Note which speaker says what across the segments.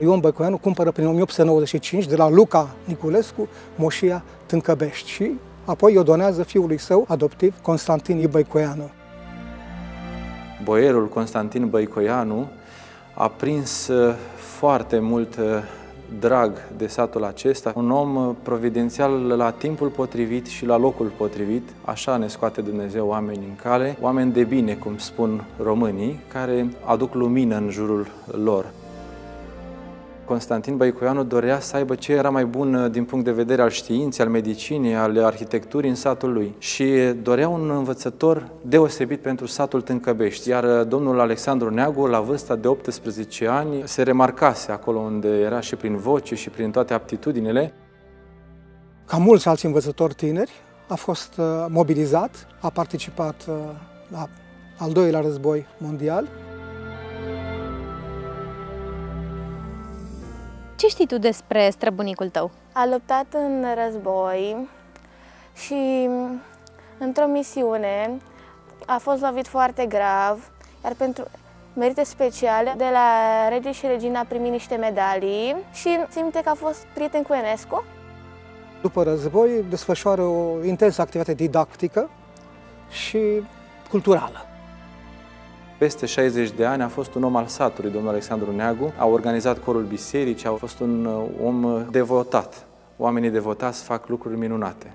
Speaker 1: Ion Băcoianu cumpără prin 1895 de la Luca Niculescu moșia Tâncăbești și apoi o donează fiului său adoptiv, Constantin Băicoianu.
Speaker 2: Boierul Constantin Băicoianu a prins uh, foarte mult uh, drag de satul acesta, un om uh, providențial la timpul potrivit și la locul potrivit, așa ne scoate Dumnezeu oameni în cale, oameni de bine, cum spun românii, care aduc lumină în jurul lor. Constantin Băicoianu dorea să aibă ce era mai bun uh, din punct de vedere al științei, al medicinii, al arhitecturii în satul lui. Și dorea un învățător deosebit pentru satul Tâncăbești. Iar uh, domnul Alexandru Neagu, la vârsta de 18 ani, se remarcase acolo unde era și prin voce și prin toate aptitudinile.
Speaker 1: Ca mulți alți învățători tineri, a fost uh, mobilizat, a participat la al doilea război mondial.
Speaker 3: Ce știi tu despre străbunicul tău?
Speaker 4: A luptat în război și într-o misiune a fost lovit foarte grav, iar pentru merite speciale de la rege și regina a primit niște medalii și simte că a fost prieten cu Enescu.
Speaker 1: După război desfășoară o intensă activitate didactică și culturală.
Speaker 2: Peste 60 de ani a fost un om al satului, domnul Alexandru Neagu, a organizat corul bisericii, a fost un uh, om devotat. Oamenii devotați fac lucruri minunate.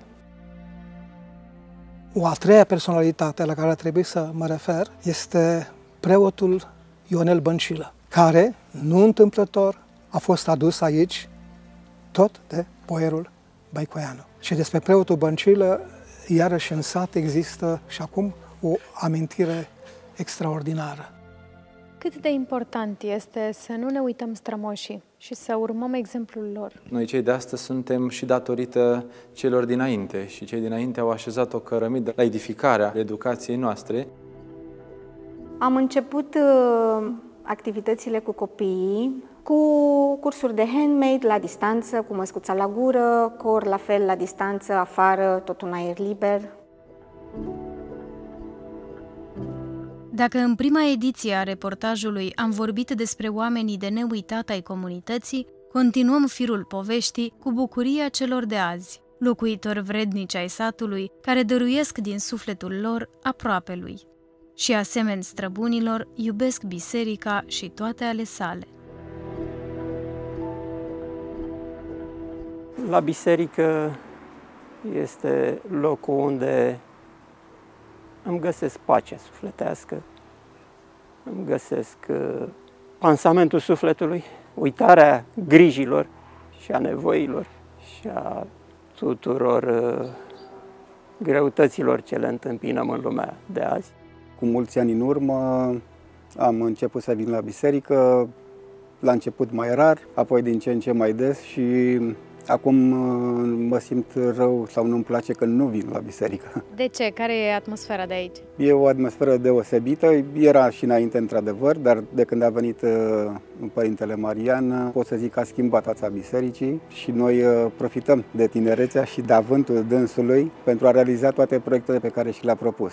Speaker 1: O a treia personalitate la care trebuie să mă refer este preotul Ionel Băncilă, care, nu întâmplător, a fost adus aici tot de boierul Baicoianu. Și despre preotul Băncilă, iarăși în sat există și acum o amintire extraordinară.
Speaker 3: Cât de important este să nu ne uităm strămoșii și să urmăm exemplul lor?
Speaker 2: Noi cei de astăzi suntem și datorită celor dinainte și cei dinainte au așezat o cărămidă la edificarea educației noastre.
Speaker 5: Am început uh, activitățile cu copiii, cu cursuri de handmade la distanță, cu măscuța la gură, cor la fel la distanță, afară, tot un aer liber.
Speaker 3: Dacă în prima ediție a reportajului am vorbit despre oamenii de neuitat ai comunității, continuăm firul poveștii cu bucuria celor de azi, locuitori vrednici ai satului, care dăruiesc din sufletul lor aproape lui. Și asemeni străbunilor, iubesc biserica și toate ale sale.
Speaker 6: La biserică este locul unde îmi găsesc pacea sufletească, îmi găsesc uh, pansamentul sufletului, uitarea grijilor și a nevoilor și a tuturor uh, greutăților ce le întâmpinăm în lumea de azi.
Speaker 7: Cu mulți ani în urmă am început să vin la biserică, la început mai rar, apoi din ce în ce mai des și Acum uh, mă simt rău sau nu-mi place că nu vin la biserică.
Speaker 3: De ce? Care e atmosfera de aici?
Speaker 7: E o atmosferă deosebită. Era și înainte, într-adevăr, dar de când a venit uh, Părintele Marian, uh, pot să zic că a schimbat fața bisericii și noi profităm de tinerețea și de avântul dânsului pentru a realiza toate proiectele pe care și le-a propus.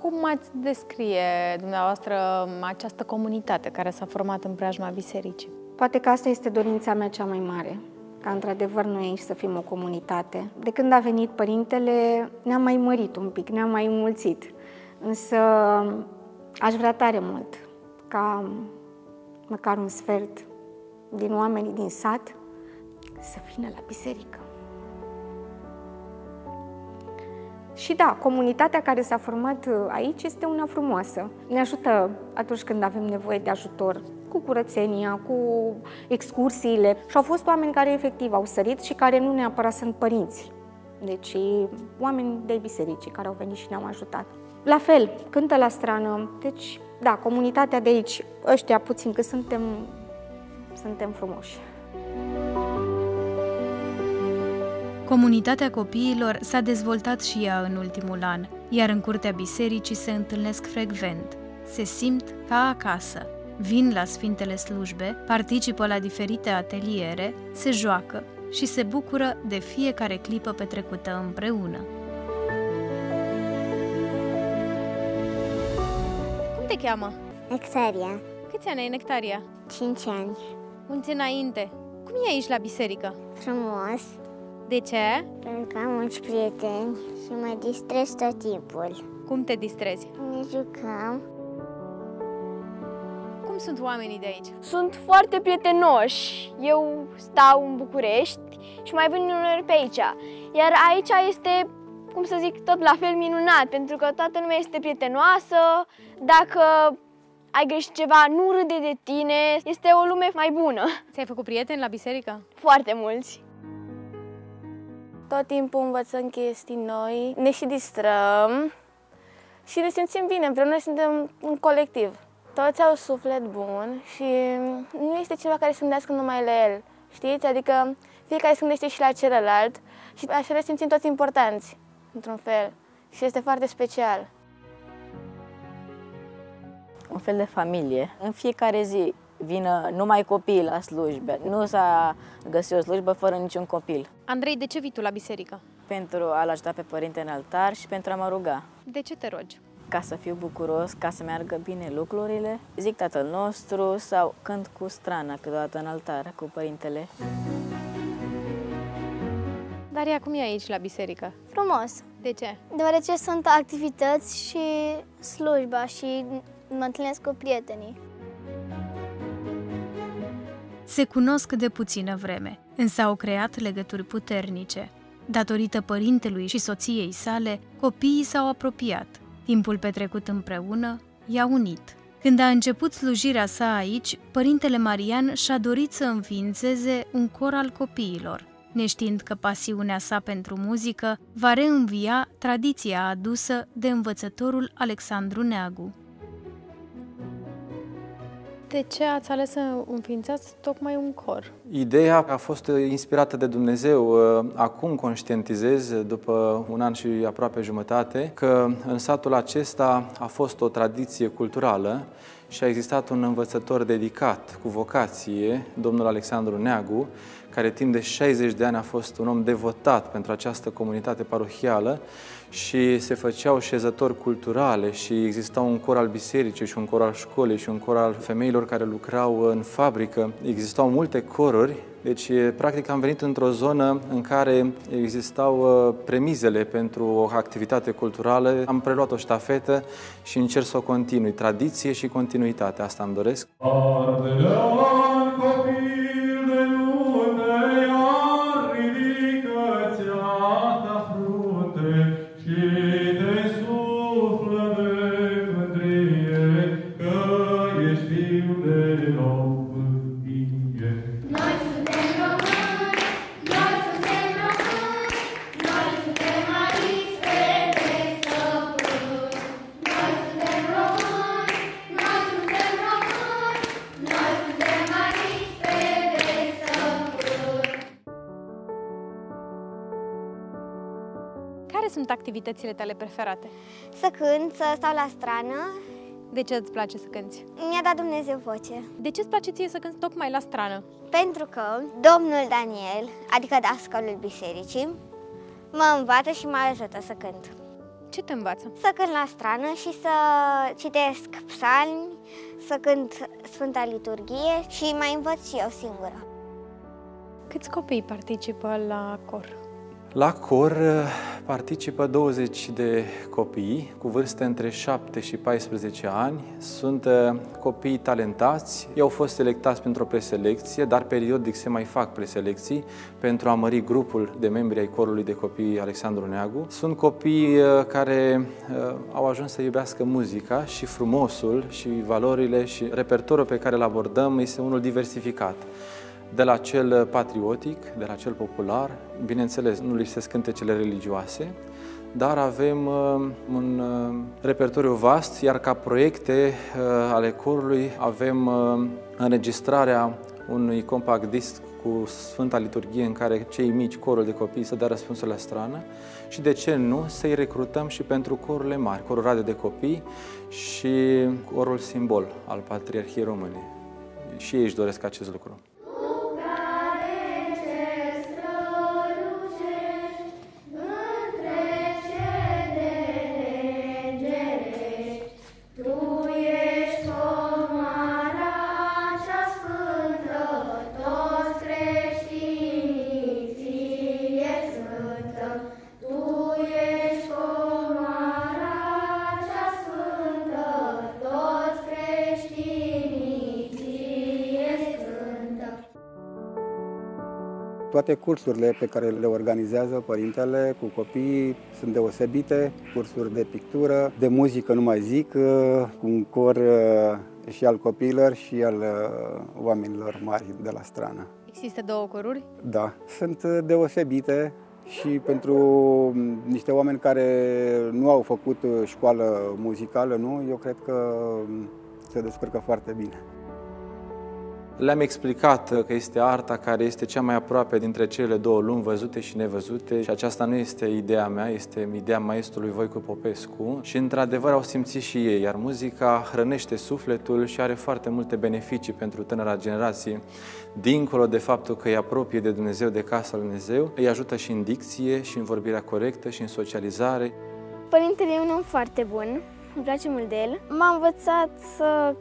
Speaker 3: Cum ați descrie dumneavoastră această comunitate care s-a format în preajma bisericii?
Speaker 5: Poate că asta este dorința mea cea mai mare, ca într-adevăr noi aici să fim o comunitate. De când a venit părintele, ne-am mai mărit un pic, ne-am mai înmulțit. Însă aș vrea tare mult ca măcar un sfert din oamenii din sat să vină la biserică. Și da, comunitatea care s-a format aici este una frumoasă. Ne ajută atunci când avem nevoie de ajutor cu curățenia, cu excursiile. Și au fost oameni care efectiv au sărit și care nu neapărat sunt părinți. Deci oameni de biserici care au venit și ne-au ajutat. La fel, cântă la strană. Deci, da, comunitatea de aici, ăștia puțin, că suntem, suntem frumoși.
Speaker 3: Comunitatea copiilor s-a dezvoltat și ea în ultimul an, iar în curtea bisericii se întâlnesc frecvent. Se simt ca acasă vin la Sfintele Slujbe, participă la diferite ateliere, se joacă și se bucură de fiecare clipă petrecută împreună. Cum te cheamă?
Speaker 8: Exaria.
Speaker 3: Câți ani ai, Nectaria?
Speaker 8: 5 ani.
Speaker 3: Mulți înainte. Cum e aici la biserică?
Speaker 8: Frumos,
Speaker 3: De ce?
Speaker 8: pentru că am mulți prieteni și mă distrez tot timpul.
Speaker 3: Cum te distrezi?
Speaker 8: Ne jucăm.
Speaker 3: Cum sunt oamenii de aici?
Speaker 9: Sunt foarte prietenoși. Eu stau în București și mai vin uneori pe aici. Iar aici este, cum să zic, tot la fel minunat, pentru că toată lumea este prietenoasă. Dacă ai greșit ceva, nu râde de tine. Este o lume mai bună.
Speaker 3: Ți-ai făcut prieteni la biserică?
Speaker 9: Foarte mulți.
Speaker 4: Tot timpul învățăm chestii noi, ne și distrăm și ne simțim bine, împreună suntem un colectiv. Toți au suflet bun și nu este cineva care să gândească numai la el, știți? Adică fiecare se gândește și la celălalt și așa ne simțim toți importanți, într-un fel. Și este foarte special.
Speaker 10: un fel de familie. În fiecare zi vină numai copiii la slujbe. Nu s-a găsit o slujbă fără niciun copil.
Speaker 3: Andrei, de ce vii tu la biserică?
Speaker 10: Pentru a-L ajuta pe părinte în altar și pentru a mă ruga.
Speaker 3: De ce te rogi?
Speaker 10: Ca să fiu bucuros, ca să meargă bine lucrurile, zic Tatăl nostru sau cânt cu strana câteodată în altar cu părintele.
Speaker 3: Daria, cum e aici la biserică?
Speaker 11: Frumos,
Speaker 3: De ce?
Speaker 11: deoarece sunt activități și slujba și mă întâlnesc cu prietenii.
Speaker 3: Se cunosc de puțină vreme, însă au creat legături puternice. Datorită părintelui și soției sale, copiii s-au apropiat. Timpul petrecut împreună i-a unit. Când a început slujirea sa aici, părintele Marian și-a dorit să înființeze un cor al copiilor, neștiind că pasiunea sa pentru muzică va reînvia tradiția adusă de învățătorul Alexandru Neagu. De ce ați ales să înființați tocmai un cor?
Speaker 2: Ideea a fost inspirată de Dumnezeu. Acum conștientizez, după un an și aproape jumătate, că în satul acesta a fost o tradiție culturală și a existat un învățător dedicat, cu vocație, domnul Alexandru Neagu, care timp de 60 de ani a fost un om devotat pentru această comunitate parohială și se făceau șezători culturale și exista un cor al bisericii și un cor al școlii și un cor al femeilor care lucrau în fabrică. Existau multe coruri, deci practic am venit într-o zonă în care existau uh, premizele pentru o activitate culturală. Am preluat o ștafetă și încerc să o continui. Tradiție și continuitate, asta îmi doresc.
Speaker 12: Ardelean copil
Speaker 3: activitățile tale preferate?
Speaker 8: Să cânt, să stau la strană.
Speaker 3: De ce îți place să cânti?
Speaker 8: Mi-a dat Dumnezeu voce.
Speaker 3: De ce îți place ție să cânti tocmai la strană?
Speaker 8: Pentru că domnul Daniel, adică dascălul bisericii, mă învață și mă ajută să cânt.
Speaker 3: Ce te învață?
Speaker 8: Să cânt la strană și să citesc psalmi, să cânt Sfânta Liturghie și mai învăț și eu singură.
Speaker 3: Câți copii participă la cor?
Speaker 2: La cor uh, participă 20 de copii cu vârste între 7 și 14 ani. Sunt uh, copii talentați, ei au fost selectați pentru o preselecție, dar periodic se mai fac preselecții pentru a mări grupul de membri ai corului de copii Alexandru Neagu. Sunt copii uh, care au ajuns să iubească muzica și frumosul și valorile și repertoriul pe care îl abordăm este unul diversificat de la cel patriotic, de la cel popular, bineînțeles, nu lipsesc cântecele religioase, dar avem uh, un uh, repertoriu vast, iar ca proiecte uh, ale corului avem uh, înregistrarea unui compact disc cu Sfânta Liturghie în care cei mici, corul de copii, să dea răspunsul la strană și de ce nu să-i recrutăm și pentru corurile mari, corul radio de copii și corul simbol al Patriarhiei Române. Și ei își doresc acest lucru.
Speaker 7: Toate cursurile pe care le organizează părintele cu copiii sunt deosebite, cursuri de pictură, de muzică nu mai zic, uh, cu un cor uh, și al copiilor și al uh, oamenilor mari de la strană.
Speaker 3: Există două coruri?
Speaker 7: Da, sunt uh, deosebite și pentru mm, niște oameni care nu au făcut uh, școală muzicală, nu, eu cred că mm, se descurcă foarte bine.
Speaker 2: Le-am explicat că este arta care este cea mai aproape dintre cele două lumi, văzute și nevăzute și aceasta nu este ideea mea, este ideea maestrului Voicu Popescu și într-adevăr au simțit și ei, iar muzica hrănește sufletul și are foarte multe beneficii pentru tânăra generație, dincolo de faptul că îi apropie de Dumnezeu, de Casa Lui Dumnezeu, îi ajută și în dicție, și în vorbirea corectă, și în socializare.
Speaker 11: Părintele e un om foarte bun, îmi place mult de el. M-a învățat să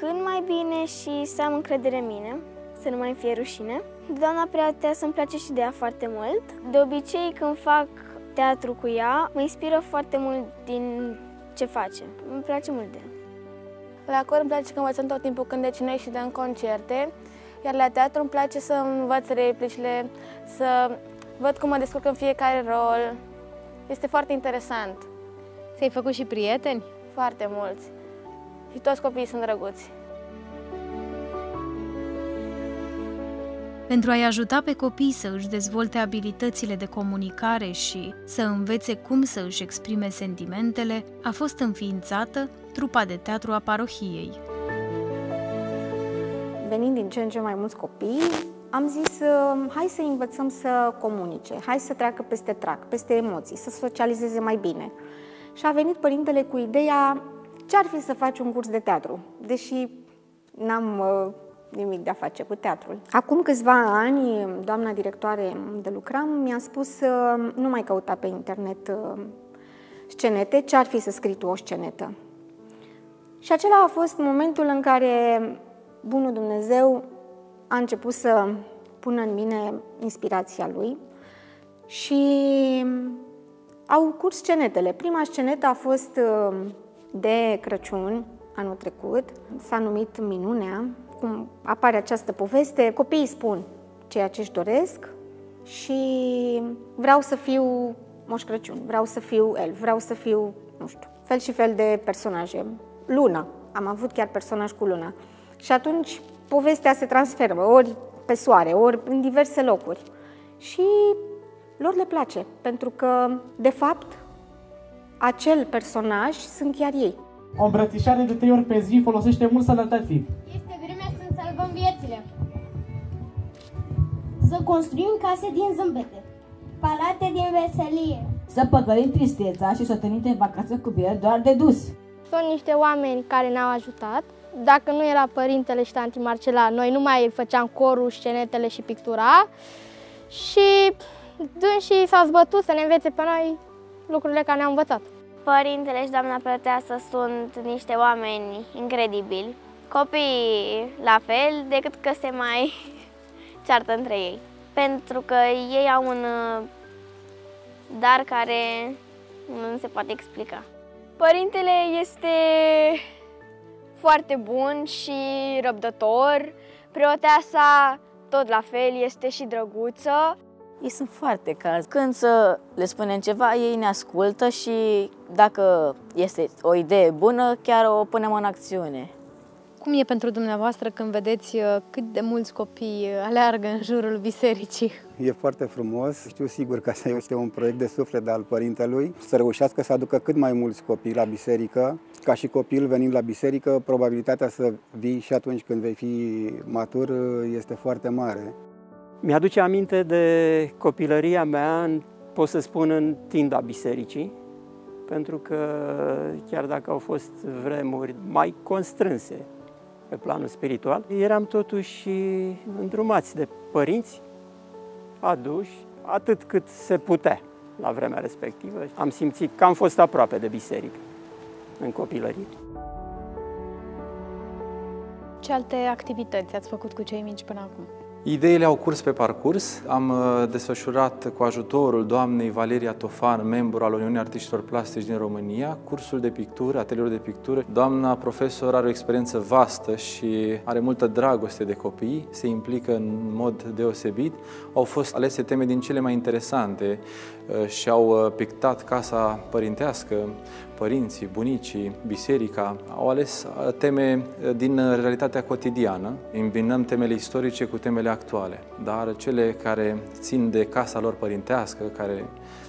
Speaker 11: cânt mai bine și să am încredere în mine, să nu mai fie rușine. Doamna Preateasă îmi place și de ea foarte mult. De obicei, când fac teatru cu ea, mă inspiră foarte mult din ce face. Îmi place mult de ea.
Speaker 4: La cor îmi place că învățăm tot timpul cântece noi și dăm concerte, iar la teatru îmi place să învăț replicile, să văd cum mă descurc în fiecare rol. Este foarte interesant.
Speaker 3: Ți-ai făcut și prieteni?
Speaker 4: Foarte mulți. Și toți copiii sunt drăguți.
Speaker 3: Pentru a-i ajuta pe copii să își dezvolte abilitățile de comunicare și să învețe cum să își exprime sentimentele, a fost înființată trupa de teatru a parohiei.
Speaker 5: Venind din ce în ce mai mulți copii, am zis, uh, hai să învățăm să comunice, hai să treacă peste trac, peste emoții, să socializeze mai bine. Și a venit părintele cu ideea, ce ar fi să faci un curs de teatru, deși n-am uh, nimic de a face cu teatrul. Acum câțiva ani, doamna directoare de lucram mi-a spus uh, nu mai căuta pe internet uh, scenete, ce ar fi să scrii tu o scenetă. Și acela a fost momentul în care Bunul Dumnezeu a început să pună în mine inspirația lui și au curs scenetele. Prima scenetă a fost uh, de Crăciun anul trecut, s-a numit Minunea, cum apare această poveste, copiii spun ceea ce își doresc și vreau să fiu Moș Crăciun, vreau să fiu el, vreau să fiu, nu știu, fel și fel de personaje. Luna, am avut chiar personaj cu Luna. Și atunci povestea se transferă, ori pe soare, ori în diverse locuri. Și lor le place, pentru că, de fapt, acel personaj sunt chiar ei.
Speaker 13: O îmbrățișare de trei ori pe zi folosește mult sănătății.
Speaker 14: Este vremea să salvăm viețile. Să construim case din zâmbete, palate din veselie.
Speaker 15: Să păcălim tristețea și să trimitem în vacanță cu bine doar de dus.
Speaker 11: Sunt niște oameni care ne-au ajutat. Dacă nu era părintele și tanti Marcela, noi nu mai făceam corul, scenetele și pictura. Și dânsii s-au zbătut să ne învețe pe noi lucrurile care ne-au învățat.
Speaker 8: Părintele și doamna Plăteasă sunt niște oameni incredibili. Copiii la fel, decât că se mai ceartă între ei. Pentru că ei au un uh, dar care nu se poate explica.
Speaker 9: Părintele este foarte bun și răbdător. Preoteasa tot la fel, este și drăguță.
Speaker 10: Ei sunt foarte calzi. Când să le spunem ceva, ei ne ascultă și dacă este o idee bună, chiar o punem în acțiune.
Speaker 3: Cum e pentru dumneavoastră când vedeți uh, cât de mulți copii uh, aleargă în jurul bisericii?
Speaker 7: E foarte frumos. Știu sigur că asta este un proiect de suflet al părintelui, să reușească să aducă cât mai mulți copii la biserică. Ca și copil venind la biserică, probabilitatea să vii și atunci când vei fi matur este foarte mare.
Speaker 6: Mi-aduce aminte de copilăria mea, în- pot să spun, în tinda bisericii, pentru că chiar dacă au fost vremuri mai constrânse pe planul spiritual, eram totuși îndrumați de părinți, aduși, atât cât se putea la vremea respectivă. Am simțit că am fost aproape de biserică în copilărie.
Speaker 3: Ce alte activități ați făcut cu cei mici până acum?
Speaker 2: Ideile au curs pe parcurs. Am uh, desfășurat cu ajutorul doamnei Valeria Tofan, membru al Uniunii Artiștilor Plastici din România, cursul de pictură, atelierul de pictură. Doamna profesor are o experiență vastă și are multă dragoste de copii, se implică în mod deosebit. Au fost alese teme din cele mai interesante uh, și au uh, pictat casa părintească, părinții, bunicii, biserica, au ales teme din realitatea cotidiană. Îmbinăm temele istorice cu temele actuale, dar cele care țin de casa lor părintească, care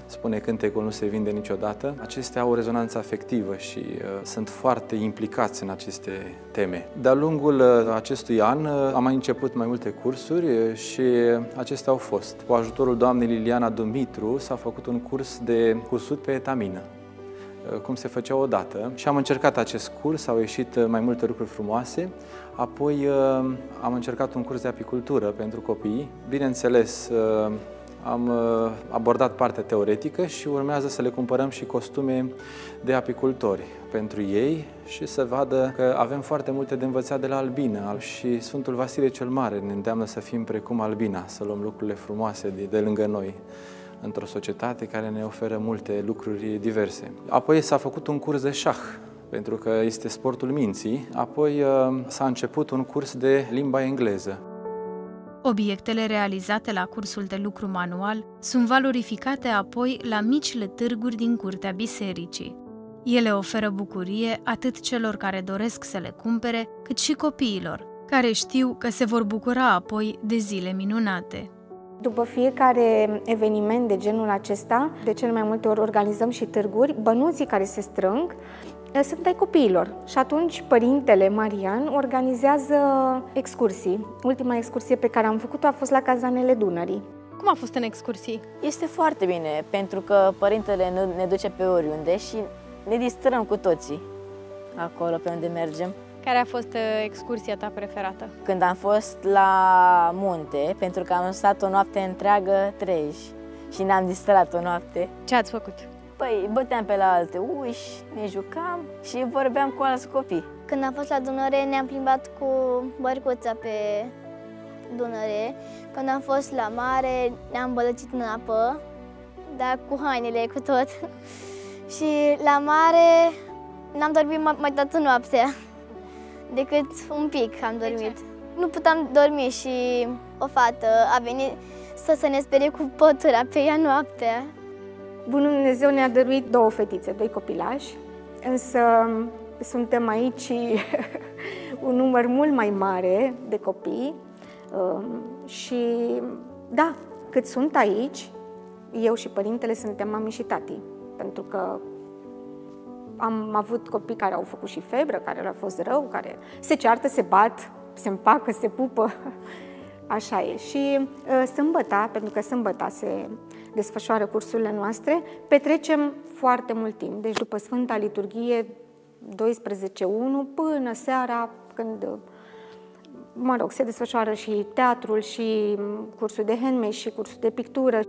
Speaker 2: spune cântecul nu se vinde niciodată, acestea au o rezonanță afectivă și uh, sunt foarte implicați în aceste teme. De-a lungul uh, acestui an uh, am mai început mai multe cursuri uh, și acestea au fost. Cu ajutorul doamnei Liliana Dumitru s-a făcut un curs de cursut pe etamină uh, cum se făcea odată și am încercat acest curs, au ieșit uh, mai multe lucruri frumoase. Apoi uh, am încercat un curs de apicultură pentru copii. Bineînțeles, uh, am uh, abordat partea teoretică și urmează să le cumpărăm și costume de apicultori pentru ei și să vadă că avem foarte multe de învățat de la Albina și Sfântul Vasile cel Mare ne îndeamnă să fim precum Albina, să luăm lucrurile frumoase de, de lângă noi într-o societate care ne oferă multe lucruri diverse. Apoi s-a făcut un curs de șah, pentru că este sportul minții. Apoi s-a început un curs de limba engleză.
Speaker 3: Obiectele realizate la cursul de lucru manual sunt valorificate apoi la micile târguri din curtea bisericii. Ele oferă bucurie atât celor care doresc să le cumpere, cât și copiilor, care știu că se vor bucura apoi de zile minunate.
Speaker 5: După fiecare eveniment de genul acesta, de cel mai multe ori organizăm și târguri, bănuții care se strâng sunt ai copiilor și atunci părintele Marian organizează excursii. Ultima excursie pe care am făcut-o a fost la Cazanele Dunării.
Speaker 9: Cum a fost în excursii?
Speaker 10: Este foarte bine, pentru că părintele ne duce pe oriunde și ne distrăm cu toții acolo pe unde mergem.
Speaker 9: Care a fost uh, excursia ta preferată?
Speaker 10: Când am fost la munte, pentru că am stat o noapte întreagă treji și ne-am distrat o noapte.
Speaker 9: Ce ați făcut?
Speaker 10: Păi, băteam pe la alte uși, ne jucam și vorbeam cu alți copii.
Speaker 11: Când am fost la Dunăre, ne-am plimbat cu bărcuța pe Dunăre. Când am fost la mare, ne-am bălăcit în apă, dar cu hainele, cu tot. și la mare n-am dormit mai, mai toată noaptea, decât un pic am dormit. Nu puteam dormi și o fată a venit să, să ne sperie cu pătura pe ea noaptea.
Speaker 5: Bunul Dumnezeu ne-a dăruit două fetițe, doi copilași, însă suntem aici un număr mult mai mare de copii um, și da, cât sunt aici, eu și părintele suntem mami și tati, pentru că am avut copii care au făcut și febră, care le-a fost rău, care se ceartă, se bat, se împacă, se pupă. Așa e. Și uh, sâmbăta, pentru că sâmbăta se desfășoară cursurile noastre, petrecem foarte mult timp. Deci după Sfânta Liturghie, 12-1, până seara, când mă rog, se desfășoară și teatrul, și cursul de handmade, și cursul de pictură.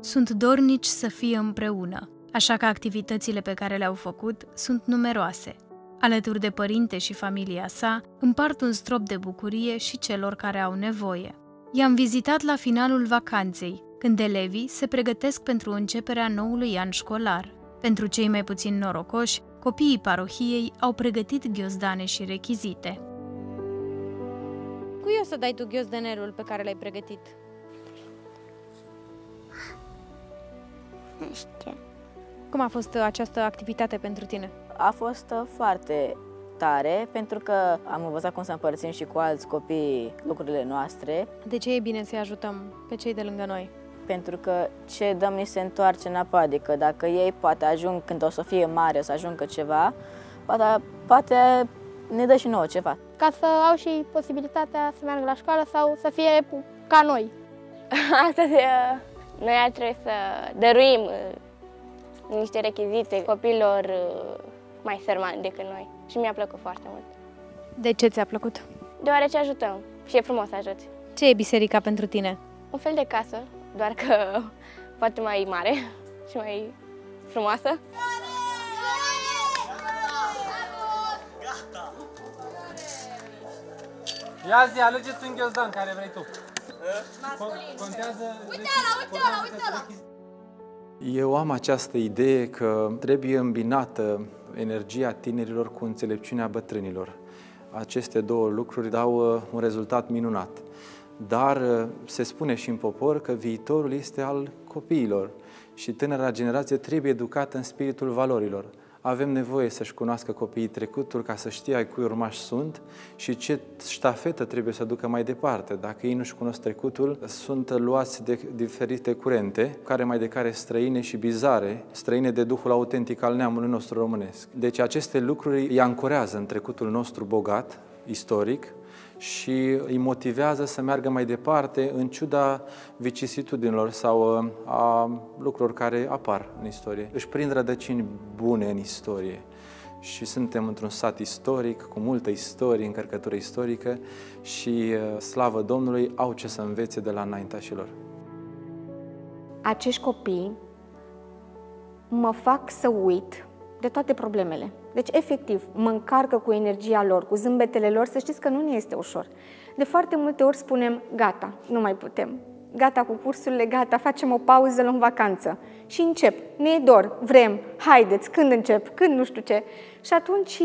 Speaker 3: Sunt dornici să fie împreună, așa că activitățile pe care le-au făcut sunt numeroase. Alături de părinte și familia sa, împart un strop de bucurie și celor care au nevoie. I-am vizitat la finalul vacanței, când elevii se pregătesc pentru începerea noului an școlar. Pentru cei mai puțin norocoși, copiii parohiei au pregătit ghiozdane și rechizite.
Speaker 9: Cui o să dai tu ghiozdanerul pe care l-ai pregătit?
Speaker 11: Nu știu.
Speaker 9: Cum a fost această activitate pentru tine?
Speaker 10: A fost foarte tare, pentru că am învățat cum să împărțim și cu alți copii lucrurile noastre.
Speaker 9: De ce e bine să-i ajutăm pe cei de lângă noi?
Speaker 10: Pentru că ce dăm ni se întoarce înapoi, adică dacă ei poate ajung când o să fie mare, o să ajungă ceva, poate, poate ne dă și nouă ceva.
Speaker 16: Ca să au și posibilitatea să meargă la școală sau să fie ca noi.
Speaker 4: Astăzi noi ar trebui să dăruim uh, niște rechizite copiilor uh, mai sărmani decât noi și mi-a plăcut foarte mult.
Speaker 9: De ce ți-a plăcut?
Speaker 4: Deoarece ajutăm și e frumos să ajuți.
Speaker 9: Ce e biserica pentru tine?
Speaker 4: Un fel de casă, doar că poate mai mare și mai frumoasă.
Speaker 13: Ia zi, alegeți un ghiozdan care vrei tu. Contează...
Speaker 9: Uite ăla, uite ăla, uite ăla!
Speaker 2: Eu am această idee că trebuie îmbinată energia tinerilor cu înțelepciunea bătrânilor. Aceste două lucruri dau uh, un rezultat minunat. Dar uh, se spune și în popor că viitorul este al copiilor și tânăra generație trebuie educată în spiritul valorilor. Avem nevoie să-și cunoască copiii trecutul ca să știe ai cui urmași sunt și ce ștafetă trebuie să ducă mai departe. Dacă ei nu-și cunosc trecutul, sunt luați de diferite curente, care mai de care străine și bizare, străine de duhul autentic al neamului nostru românesc. Deci aceste lucruri îi ancorează în trecutul nostru bogat, istoric, și îi motivează să meargă mai departe în ciuda vicisitudinilor sau uh, a lucrurilor care apar în istorie. Își prind rădăcini bune în istorie și suntem într-un sat istoric, cu multă istorie, încărcătură istorică și, uh, slavă Domnului, au ce să învețe de la înaintașilor.
Speaker 5: Acești copii mă fac să uit de toate problemele. Deci, efectiv, mă încarcă cu energia lor, cu zâmbetele lor, să știți că nu ne este ușor. De foarte multe ori spunem, gata, nu mai putem. Gata cu cursurile, gata, facem o pauză, luăm vacanță. Și încep. Ne e dor, vrem, haideți, când încep, când nu știu ce. Și atunci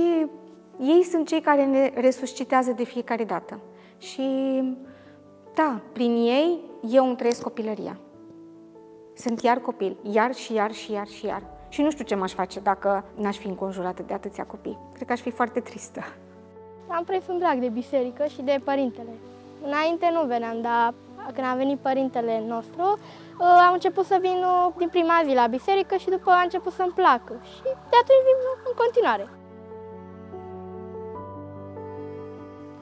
Speaker 5: ei sunt cei care ne resuscitează de fiecare dată. Și da, prin ei eu îmi trăiesc copilăria. Sunt iar copil, iar și iar și iar și iar. Și nu știu ce m-aș face dacă n-aș fi înconjurată de atâția copii. Cred că aș fi foarte tristă.
Speaker 16: Am prins un drag de biserică și de părintele. Înainte nu veneam, dar când a venit părintele nostru, uh, am început să vin uh, din prima zi la biserică și după a început să-mi placă. Și de atunci vin în continuare.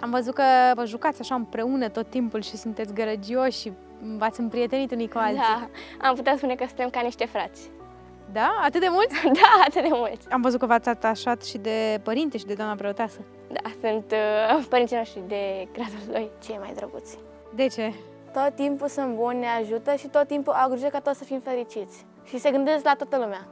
Speaker 3: Am văzut că vă jucați așa împreună tot timpul și sunteți gărăgioși și v-ați împrietenit unii cu alții.
Speaker 11: Da, am putea spune că suntem ca niște frați.
Speaker 3: Da? Atât de mulți?
Speaker 11: da, atât de mulți.
Speaker 3: Am văzut că v-ați atașat și de părinte și de doamna preoteasă.
Speaker 11: Da, sunt uh, părinții noștri de gradul 2, cei mai drăguți.
Speaker 3: De ce?
Speaker 4: Tot timpul sunt buni, ne ajută și tot timpul au grijă ca toți să fim fericiți. Și se gândesc la toată lumea.